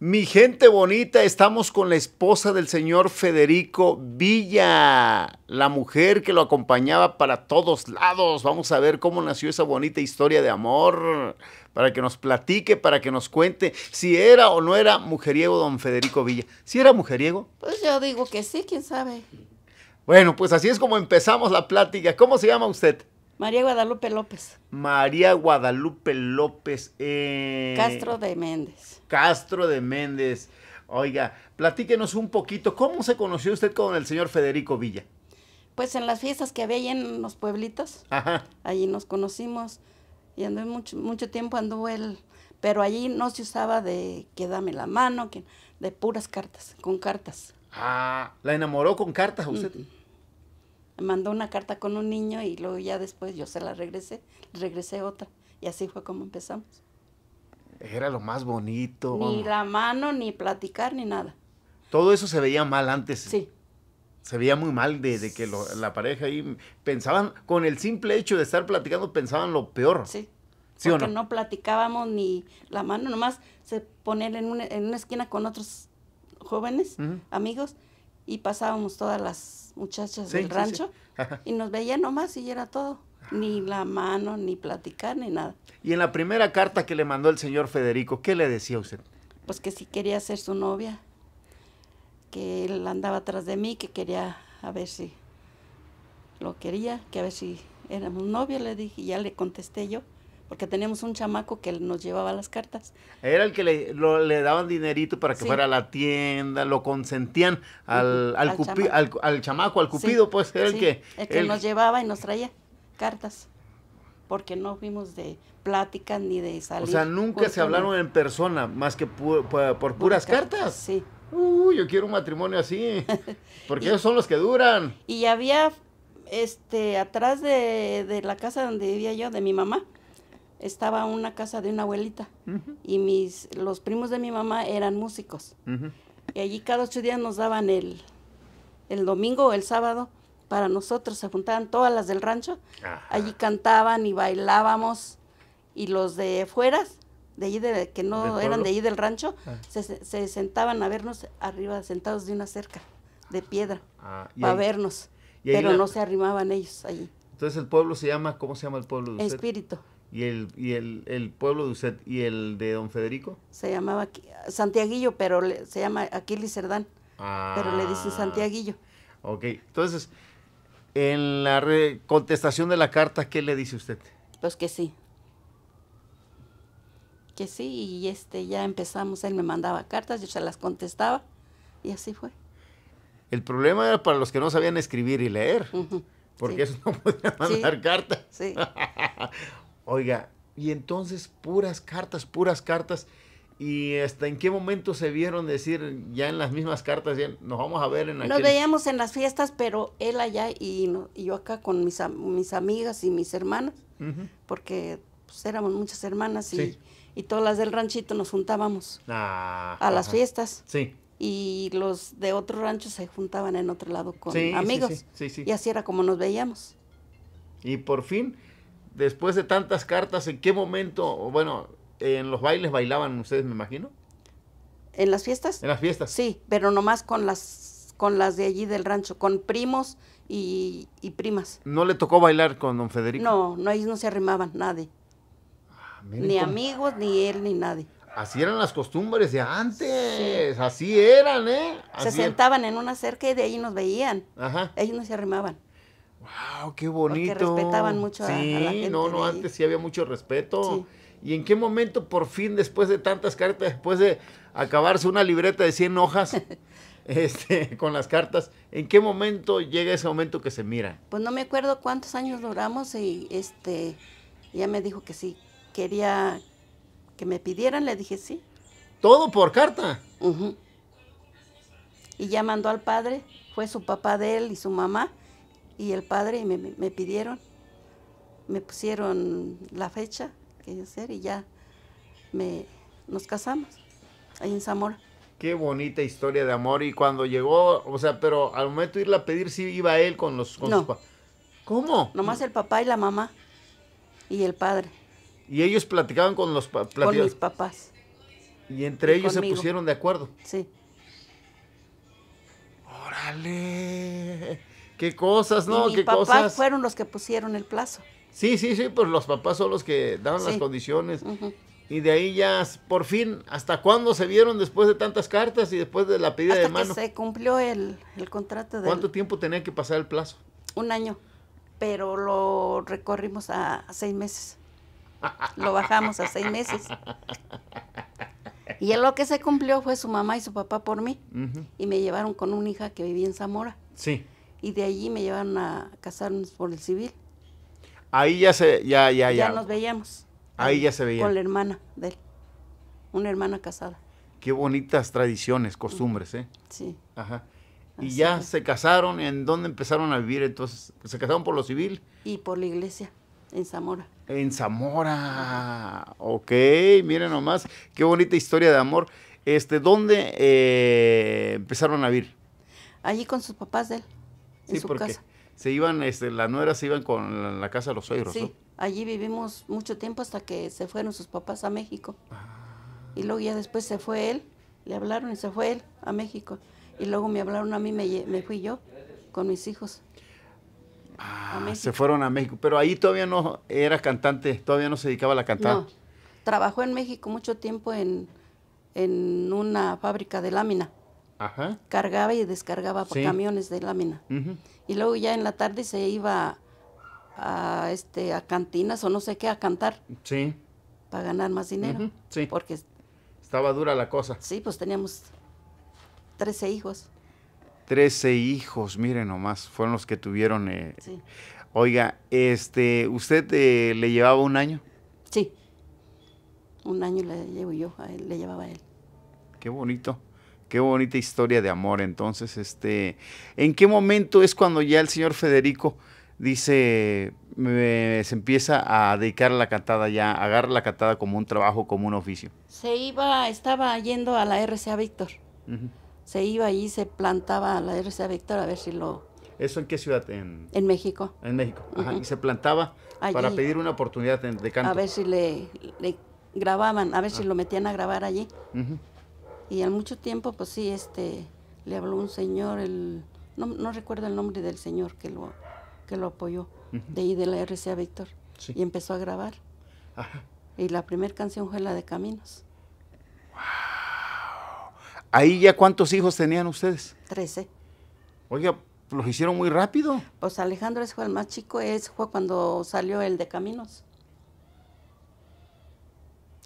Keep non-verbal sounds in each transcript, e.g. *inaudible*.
Mi gente bonita, estamos con la esposa del señor Federico Villa, la mujer que lo acompañaba para todos lados. Vamos a ver cómo nació esa bonita historia de amor, para que nos platique, para que nos cuente si era o no era mujeriego don Federico Villa. ¿Si era mujeriego? Pues yo digo que sí, quién sabe. Bueno, pues así es como empezamos la plática. ¿Cómo se llama usted? María Guadalupe López. María Guadalupe López. Eh, Castro de Méndez. Castro de Méndez. Oiga, platíquenos un poquito, ¿cómo se conoció usted con el señor Federico Villa? Pues en las fiestas que había ahí en los pueblitos, Ajá. allí nos conocimos y anduve mucho, mucho tiempo anduvo él, pero allí no se usaba de que dame la mano, que de puras cartas, con cartas. Ah, ¿la enamoró con cartas usted? Mandó una carta con un niño y luego ya después yo se la regresé, regresé otra y así fue como empezamos. Era lo más bonito. Ni la mano, ni platicar, ni nada. Todo eso se veía mal antes. Sí, Se veía muy mal de, de que lo- la pareja ahí pensaban, con el simple hecho de estar platicando, pensaban lo peor. sí. ¿Sí o porque no? no? platicábamos ni la mano, nomás se ponían en una, en una esquina con otros jóvenes, amigos, y pasábamos todas las muchachas Sí, del sí, sí. rancho *laughs* y nos veían nomás y era todo. Ni la mano, ni platicar, ni nada. Y en la primera carta que le mandó el señor Federico, ¿qué le decía a usted? Pues que si quería ser su novia, que él andaba atrás de mí, que quería a ver si lo quería, que a ver si éramos novios, le dije, y ya le contesté yo, porque teníamos un chamaco que nos llevaba las cartas. Era el que le, lo- le daban dinerito para que Sí. fuera a la tienda, lo consentían al, al, al cupi- chamaco. al- al chamaco, al Sí, cupido, pues era el que... el que el- nos llevaba y nos traía cartas, porque no fuimos de pláticas ni de o salir. sea, nunca se hablaron en persona, más que pu- pu- por, puras cartas. Sí. Uy, yo quiero un matrimonio así, *laughs* porque Y- ellos son los que duran. Y había, este, atrás de, de la casa donde vivía yo, de mi mamá, estaba una casa de una abuelita. Y mis, los primos de mi mamá eran músicos. Y allí cada ocho días nos daban el, el domingo o el sábado para nosotros. Se juntaban todas las del rancho. Ajá. Allí cantaban y bailábamos. Y los de fuera, de allí de, que ¿Del no eran de allí del rancho, Ah. se, se- se sentaban a vernos arriba, sentados de una cerca de piedra, Ah, para ahí- vernos. Pero la- no se arrimaban ellos allí. Entonces el pueblo se llama, ¿cómo se llama el pueblo de usted? Y el, y el, el pueblo de usted y el de don Federico. Se llamaba Santiaguillo, pero le- se llama Aquiles Cerdán. Pero le dicen Ah, Santiaguillo. Ok, entonces, en la re- contestación de la carta, ¿qué le dice usted? Pues que sí. Que sí, y este ya empezamos, él me mandaba cartas, yo se las contestaba, y así fue. El problema era para los que no sabían escribir y leer, porque sí. eso no *laughs* podían mandar cartas. Sí, *laughs* Oiga, y entonces puras cartas, puras cartas. ¿Y hasta en qué momento se vieron decir ya en las mismas cartas, ya nos vamos a ver en nos aquel... veíamos en las fiestas, pero él allá y, yo acá con mis, mis amigas y mis hermanas, porque pues, éramos muchas hermanas y, Sí. y todas las del ranchito nos juntábamos Ah, a las ajá. fiestas. Sí. Y los de otro rancho se juntaban en otro lado con Sí, amigos. sí. Y así era como nos veíamos. Y por fin, después de tantas cartas, ¿en qué momento, bueno, en los bailes bailaban ustedes, me imagino? ¿En las fiestas? En las fiestas. Sí, pero nomás con las con las de allí del rancho, con primos y, y primas. ¿No le tocó bailar con don Federico? No, no, ellos no se arrimaban, nadie. Ah, Ni cómo- amigos, ni él, ni nadie. Así eran las costumbres de antes. Así eran, ¿eh? Se Así sentaban en una cerca y de ahí nos veían. Ajá. Ellos no se arrimaban. Wow, qué bonito. respetaban mucho a- a la Sí, gente no, no, ahí. antes sí había mucho respeto. Sí. ¿Y en qué momento, por fin, después de tantas cartas, después de acabarse una libreta de 100 hojas, *laughs* este, con las cartas, en qué momento llega ese momento que se miran? Pues no me acuerdo cuántos años duramos y este ya me dijo que sí quería que me pidieran, le dije sí. Todo por carta. Y ya mandó al padre, fue su papá de él y su mamá, y el padre y me, me- pidieron, me pusieron la fecha que ser y ya me, nos casamos ahí en Zamora. Qué bonita historia de amor. Y cuando llegó, o sea, pero al momento de irla a pedir, sí iba él con los. Con No. sus ¿Cómo? Nomás el papá y la mamá y el padre, Y ellos platicaban con los pa- con mis papás. Y entre Y ellos conmigo. se pusieron de acuerdo. Sí. Órale. Qué cosas, Y ¿no? mi Qué papá cosas. fueron los que pusieron el plazo. Sí, sí, sí, pues los papás son los que daban las condiciones. Y de ahí ya, por fin, ¿hasta cuándo se vieron después de tantas cartas y después de la pedida de Hasta que mano? se cumplió el, el contrato de ¿Cuánto tiempo tenía que pasar el plazo? un año, pero lo recorrimos a, a seis meses. *laughs* Lo bajamos a seis meses. Y lo que se cumplió fue su mamá y su papá por mí. Y me llevaron con una hija que vivía en Zamora. Sí. Y de allí me llevaron a casarnos por el civil. Ahí ya se, ya, ya, Ya ya. nos veíamos. Ahí ya se veía. Con la hermana de él. Una hermana casada. Qué bonitas tradiciones, costumbres, ¿eh? Sí. Ajá. Y Así ya es. se casaron, ¿en dónde empezaron a vivir entonces? ¿Se casaron por lo civil? Y por la iglesia en Zamora. En Zamora. Ok, miren nomás, qué bonita historia de amor. Este, ¿dónde eh, empezaron a vivir? Allí con sus papás de él. En Sí, su porque casa. se iban, este, las nueras se iban con la, la casa de los suegros, Sí, allí vivimos mucho tiempo hasta que se fueron sus papás a México. Y luego ya después se fue él, le hablaron y se fue él a México. Y luego me hablaron a mí, me, me fui yo con mis hijos. Ah, se fueron a México, pero ahí todavía no era cantante, todavía no se dedicaba a la cantada. No, trabajó en México mucho tiempo en, en una fábrica de lámina. Ajá. Cargaba y descargaba Sí. camiones de lámina. Y luego ya en la tarde se iba a, este, a cantinas o no sé qué a cantar Sí, para ganar más dinero. Sí. Porque estaba dura la cosa. sí, pues teníamos 13 hijos. Trece hijos, miren nomás, fueron los que tuvieron. eh, Sí. Oiga, este, ¿usted eh, le llevaba un año? Sí. Un año le llevo yo, a él, le llevaba a él. Qué bonito, qué bonita historia de amor. Entonces, este, ¿en qué momento es cuando ya el señor Federico dice, me- se empieza a dedicar a la cantada ya, agarra la cantada como un trabajo, como un oficio? Se iba, estaba yendo a la RCA Víctor. Se iba ahí, se plantaba a la RCA Víctor a ver si lo... ¿Eso en qué ciudad? En, En México. en México. Ajá. Y se plantaba para Allí. pedir una oportunidad de, de canto. A ver si le, le grababan, a ver si lo metían a grabar allí. Ujú. Y al mucho tiempo, pues sí, este, le habló un señor, el, no, no recuerdo el nombre del señor que lo, que lo apoyó, de ahí de la RCA Víctor. Sí. Y empezó a grabar. Ajá. Y la primera canción fue la de Caminos, Ahí ya cuántos hijos tenían ustedes. 13. Oiga, los hicieron muy rápido. Pues Alejandro fue el más chico, ese fue cuando salió el de Caminos.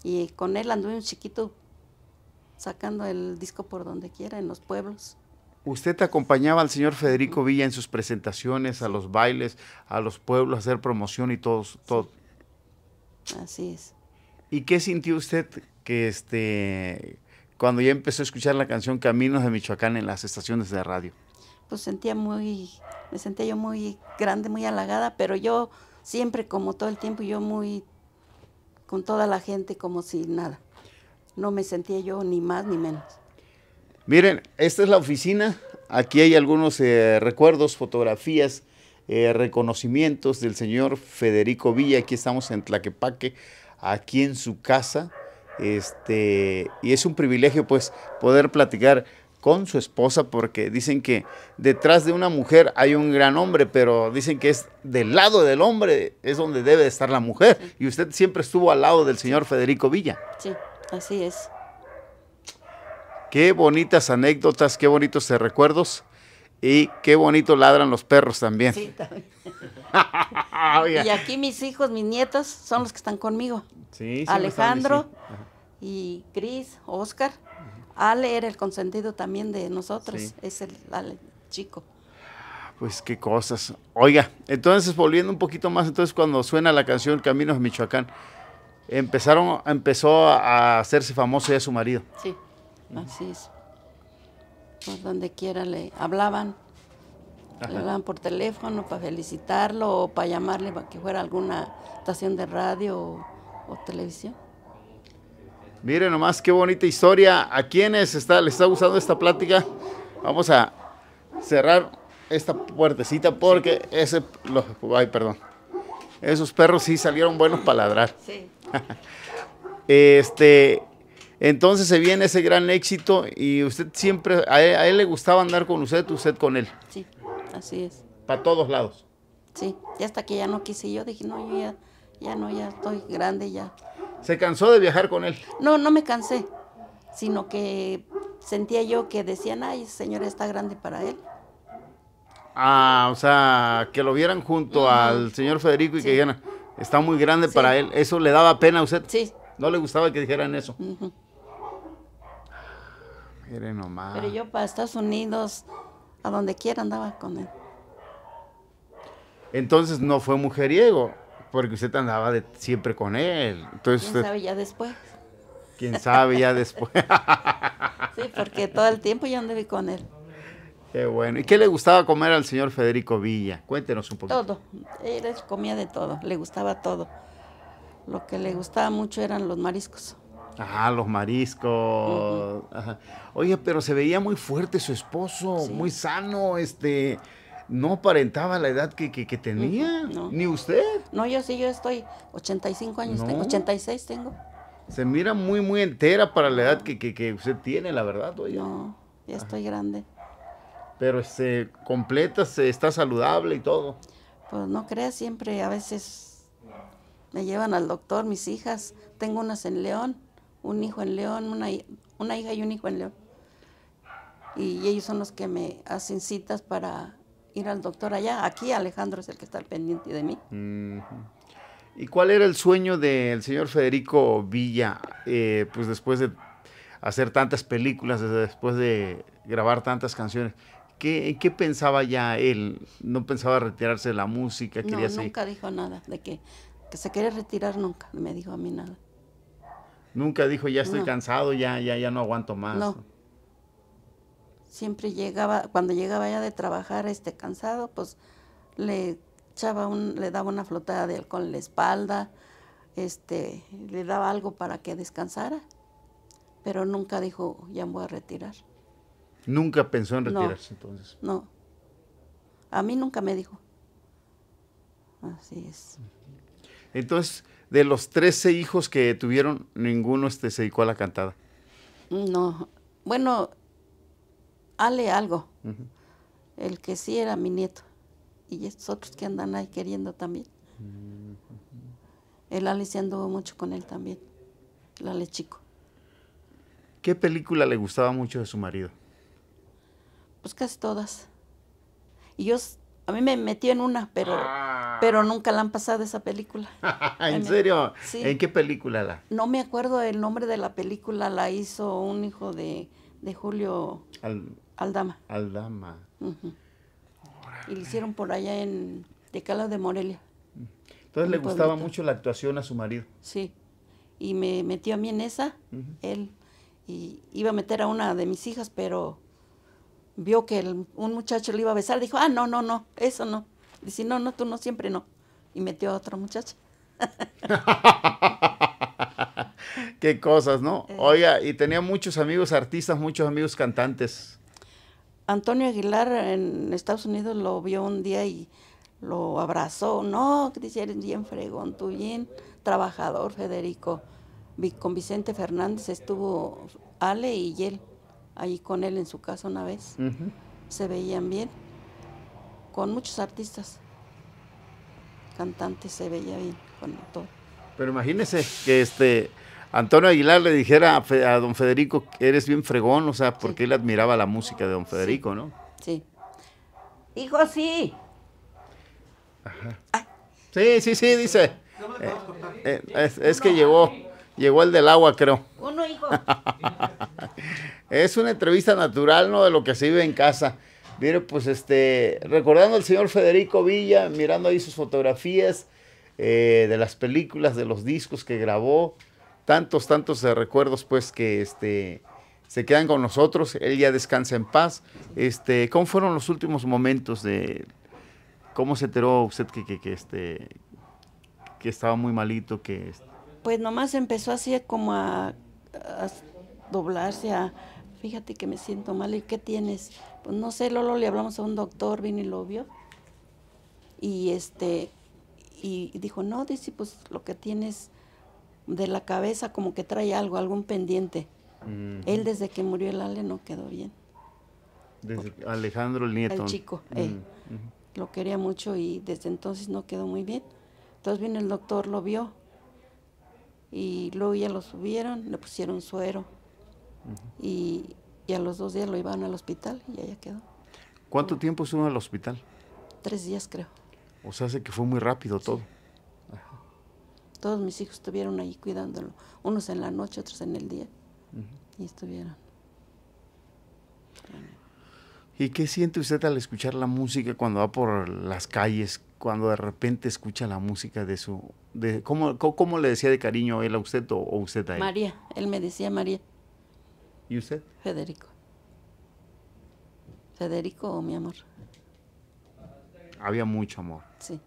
Y con él anduve un chiquito sacando el disco por donde quiera, en los pueblos. Usted acompañaba al señor Federico Villa en sus presentaciones, a los bailes, a los pueblos, a hacer promoción y todo. todo. Así es. ¿Y qué sintió usted que este cuando ya empezó a escuchar la canción Caminos de Michoacán en las estaciones de radio? Pues sentía muy, me sentía yo muy grande, muy halagada, pero yo siempre, como todo el tiempo, yo muy con toda la gente como si nada. No me sentía yo ni más ni menos. Miren, esta es la oficina. Aquí hay algunos eh, recuerdos, fotografías, eh, reconocimientos del señor Federico Villa. Aquí estamos en Tlaquepaque, aquí en su casa. Este, y es un privilegio, pues, poder platicar con su esposa, porque dicen que detrás de una mujer hay un gran hombre, pero dicen que es del lado del hombre, es donde debe de estar la mujer. Y usted siempre estuvo al lado del señor Federico Villa. Sí, así es. Qué bonitas anécdotas, qué bonitos recuerdos y qué bonito ladran los perros también. Sí, también. *laughs* Y aquí mis hijos, mis nietos, son los que están conmigo. Sí, sí, Alejandro y Cris, Oscar. Ale era el consentido también de nosotros, Sí. es el Ale chico. Pues qué cosas. Oiga, entonces volviendo un poquito más, entonces cuando suena la canción Caminos de Michoacán, empezaron, empezó a hacerse famoso ya su marido. Sí, así es. Por donde quiera le hablaban, le hablaban por teléfono para felicitarlo o para llamarle para que fuera a alguna estación de radio o, o televisión. Miren nomás qué bonita historia. ¿A quiénes está, les está gustando esta plática? Vamos a cerrar esta puertecita porque ese, lo- ay, perdón. Esos perros sí salieron buenos para ladrar. Sí. *laughs* Este, Entonces se viene ese gran éxito y usted siempre, a él, a él le gustaba andar con usted, usted con él, Sí, así es. para todos lados. Sí, y hasta que ya no quise yo, dije, no, yo ya, ya no, ya estoy grande, ya. Se cansó de viajar con él. No, no me cansé, sino que sentía yo que decían, ay, ese señor está grande para él. Ah, o sea, que lo vieran junto al señor Federico y que dijeran, está muy grande Sí. para él. ¿Eso le daba pena a usted? Sí, No le gustaba que dijeran eso. ujú. Mire nomás. pero yo para Estados Unidos, a donde quiera andaba con él. Entonces no fue mujeriego, porque usted andaba de- siempre con él. Entonces ¿Quién usted, sabe ya después? quién sabe ya después. *laughs* Sí, porque todo el tiempo yo anduve con él. Qué bueno. ¿Y qué le gustaba comer al señor Federico Villa? Cuéntenos un poquito. Todo. Él comía de todo, le gustaba todo. Lo que le gustaba mucho eran los mariscos. Ah, los mariscos. Ajá. Oye, pero se veía muy fuerte su esposo, Sí. muy sano, este, no aparentaba la edad que, que- que tenía, no. ni usted. No, yo sí, yo estoy 85 años, No. tengo, 86 tengo. Se mira muy, muy entera para la edad que, que- que usted tiene, la verdad, oye. No, ya estoy grande. Pero este, completa, se, está saludable y todo. Pues no creas, siempre a veces me llevan al doctor mis hijas. Tengo unas en León, un hijo en León, una, una hija y un hijo en León. Y ellos son los que me hacen citas para ir al doctor allá. Aquí Alejandro es el que está al pendiente de mí. ¿Y cuál era el sueño del señor Federico Villa, eh, pues después de hacer tantas películas, después de grabar tantas canciones? ¿Qué, qué pensaba ya él? ¿No pensaba retirarse de la música? No, Quería seguir- nunca dijo nada de que, que se quería retirar, nunca me dijo a mí nada. Nunca dijo, ya estoy No. cansado, ya, ya, ya no aguanto más. No. Siempre llegaba, cuando llegaba ya de trabajar este cansado, pues le echaba un, le daba una flotada de alcohol en la espalda, este, le daba algo para que descansara, pero nunca dijo, ya me voy a retirar. Nunca pensó en No. retirarse entonces. No. A mí nunca me dijo. Así es. Entonces, de los 13 hijos que tuvieron, ninguno este, se dedicó a la cantada. No. Bueno, Ale algo. El que sí era mi nieto. Y estos otros que andan ahí queriendo también. El Ale se anduvo mucho con él también. El Ale chico. ¿Qué película le gustaba mucho de su marido? Pues casi todas. Y yo, a mí me metió en una, pero, pero nunca la han pasado esa película. *laughs* ¿En serio? sí. ¿En qué película la? No me acuerdo el nombre de la película, la hizo un hijo de, de Julio Al, Aldama. Aldama. Y le hicieron por allá en Tecala de Morelia. Entonces le gustaba pueblito. mucho la actuación a su marido. Sí. Y me metió a mí en esa, él. Y iba a meter a una de mis hijas, pero vio que el- un muchacho le iba a besar. Dijo, ah, no, no, no, eso no. Dice, no, no, tú no, siempre no. Y metió a otra muchacha. *laughs* Qué cosas, ¿no? Eh. Oiga, y tenía muchos amigos artistas, muchos amigos cantantes. Antonio Aguilar en Estados Unidos lo vio un día y lo abrazó. No, dice, eres bien fregón, tú bien trabajador, Federico. Con Vicente Fernández estuvo Ale y él ahí con él en su casa una vez. Se veían bien. Con muchos artistas. Cantantes se veía bien con todo. Pero imagínese que este Antonio Aguilar le dijera a, Fe- a don Federico que eres bien fregón, o sea, porque Sí. él admiraba la música de don Federico, ¿no? Sí. Hijo, sí. Sí, sí, sí, dice. Eh, eh, es, es que llegó, llegó el del agua, creo. Uno, hijo. *laughs* Es una entrevista natural, ¿no? De lo que se vive en casa. Mire, pues este, recordando al señor Federico Villa, mirando ahí sus fotografías eh, de las películas, de los discos que grabó, tantos, tantos recuerdos, pues que este, se quedan con nosotros. Él ya descansa en paz. Este, ¿cómo fueron los últimos momentos de cómo se enteró usted que, que, que, este, que estaba muy malito, que Pues nomás empezó así como a doblarse, a fíjate que me siento mal, ¿y qué tienes? Pues no sé, Lolo le hablamos a un doctor, vino y lo vio. Y este, y dijo, no, dice, pues lo que tienes de la cabeza como que trae algo, algún pendiente. Él desde que murió el Ale no quedó bien. Desde Alejandro el nieto. El chico, eh, lo quería mucho y desde entonces no quedó muy bien. Entonces vino el doctor, lo vio y luego ya lo subieron, le pusieron suero y, a los dos días lo iban al hospital y allá quedó. ¿Cuánto tiempo estuvo en el hospital? Tres días creo. O sea, hace que fue muy rápido todo. Todos mis hijos estuvieron ahí cuidándolo, unos en la noche, otros en el día. Y estuvieron. ¿Y qué siente usted al escuchar la música cuando va por las calles, cuando de repente escucha la música de su... De, ¿cómo, cómo, le decía de cariño él a usted o, usted a él? María, él me decía María. ¿Y usted? Federico. Federico, mi amor. Había mucho amor. Sí.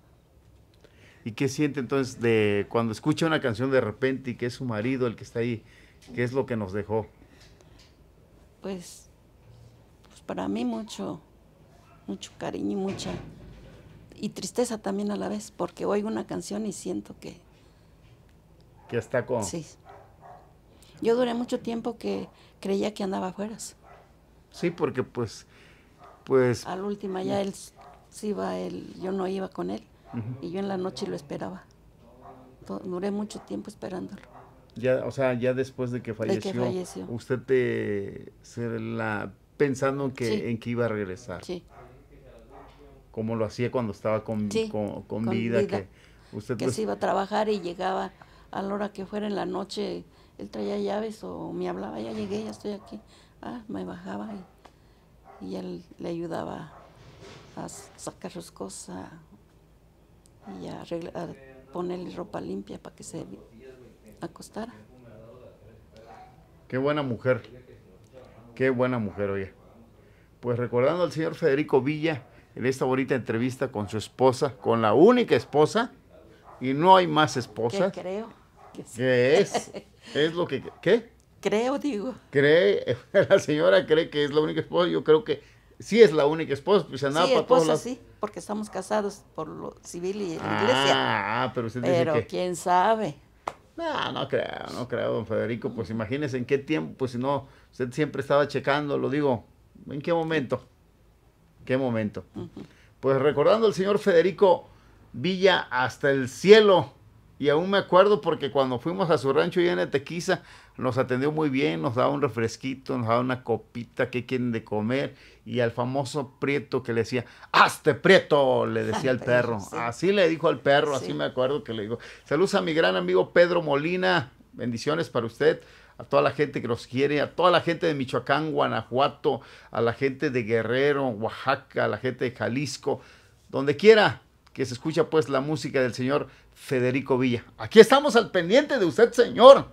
¿Y qué siente entonces de cuando escucha una canción de repente y que es su marido el que está ahí? ¿Qué es lo que nos dejó? Pues, pues para mí mucho, mucho cariño y mucha y tristeza también a la vez, porque oigo una canción y siento que que está con sí. Yo duré mucho tiempo que creía que andaba afuera. Sí, porque pues pues al último ya él sí iba él, yo no iba con él y yo en la noche lo esperaba. duré mucho tiempo esperándolo. Ya, o sea, ya después de que falleció, usted te se la pensando que en que iba a regresar. Sí. Como lo hacía cuando estaba con, con, vida, que usted que pues se iba a trabajar y llegaba a la hora que fuera en la noche, él traía llaves o me hablaba, ya llegué, ya estoy aquí. Ah, me bajaba y, y él le ayudaba a sacar sus cosas y a, a ponerle ropa limpia para que se acostara. Qué buena mujer, qué buena mujer, oye. Pues recordando al señor Federico Villa en esta bonita entrevista con su esposa, con la única esposa, y no hay más esposas. ¿Qué creo? Que es? ¿Es lo que... ¿Qué? Creo, digo. Cree, *laughs* la señora cree que es la única esposa, yo creo que sí es la única esposa, pues andaba sí, para todos lados. sí, porque estamos casados por lo civil y la iglesia. Ah, pero usted dice Pero quién sabe. No, no creo, no creo, don Federico. Pues imagínese en qué tiempo, pues si no, usted siempre estaba checando, lo digo, ¿en qué momento? ¿Qué momento? Pues recordando al señor Federico Villa hasta el cielo, y aún me acuerdo porque cuando fuimos a su rancho allá en Tequiza, nos atendió muy bien, nos daba un refresquito, nos daba una copita, ¿qué quieren de comer? Y al famoso Prieto que le decía, ¡Hazte Prieto! Le decía al *laughs* perro. Así le dijo al perro, así me acuerdo que le dijo. Saludos a mi gran amigo Pedro Molina, bendiciones para usted, a toda la gente que nos quiere, a toda la gente de Michoacán, Guanajuato, a la gente de Guerrero, Oaxaca, a la gente de Jalisco, donde quiera que se escucha pues la música del señor Federico Villa. Aquí estamos al pendiente de usted, señor.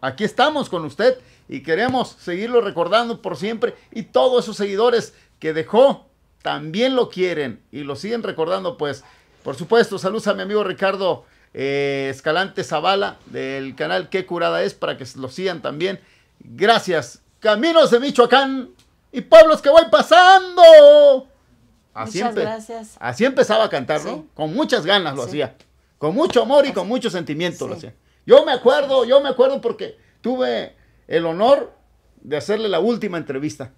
Aquí estamos con usted y queremos seguirlo recordando por siempre y todos esos seguidores que dejó también lo quieren y lo siguen recordando pues. Por supuesto, saludos a mi amigo Ricardo eh, Escalante Zavala del canal Qué Curada es para que lo sigan también. Gracias. Caminos de Michoacán y pueblos que voy pasando. Así Muchas gracias. Así empezaba a cantarlo, con muchas ganas lo hacía, con mucho amor y con mucho sentimiento lo hacía. Yo me acuerdo, yo me acuerdo porque tuve el honor de hacerle la última entrevista.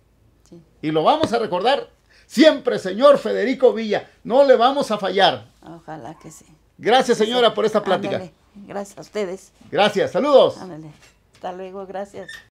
Y lo vamos a recordar siempre, señor Federico Villa. No le vamos a fallar. Ojalá que sí. Gracias, señora, por esta plática. Gracias a ustedes. Gracias, saludos. Hasta luego, gracias.